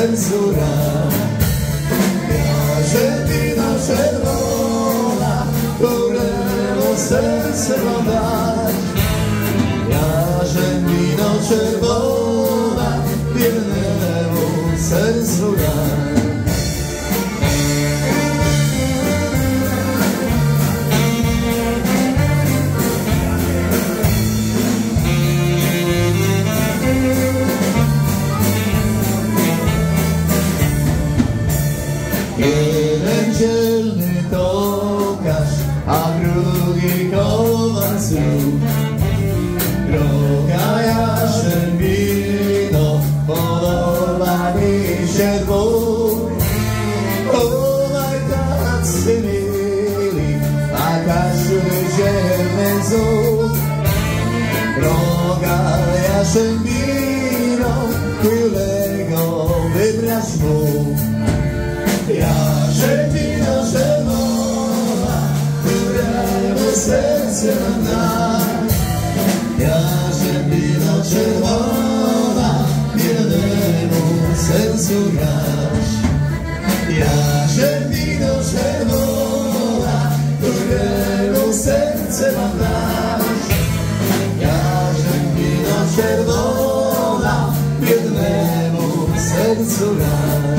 raj. Jarzębina czerwona, któremu serce dać. Jarzębina czerwona, dzielny znów. Droga Jaszembino, którego wybrać mógł. Jarzębina czerwona, któremu serce nam dać. Jarzębina czerwona, biednemu sercu grać. Sercu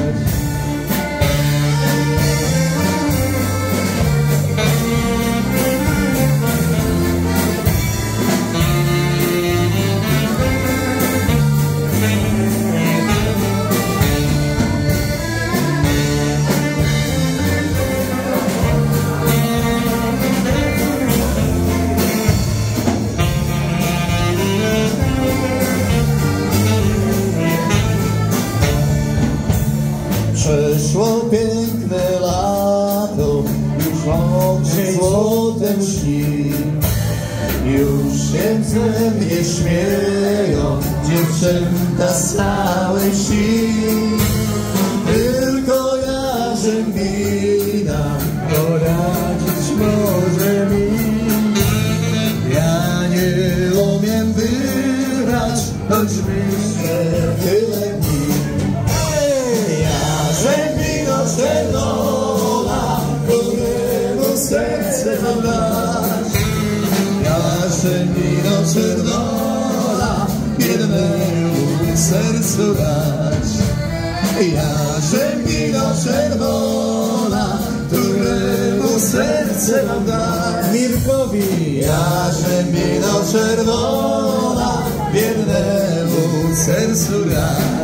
oczy złotem śni. Już się ze mnie śmieją dziewczęta z całej. Tylko ja rzębina Jarzębino czerwona, biednemu sercu dać. Jarzębino czerwona, któremu serce mam dać. Mirkowi, jarzębino czerwona, biednemu sercu dać.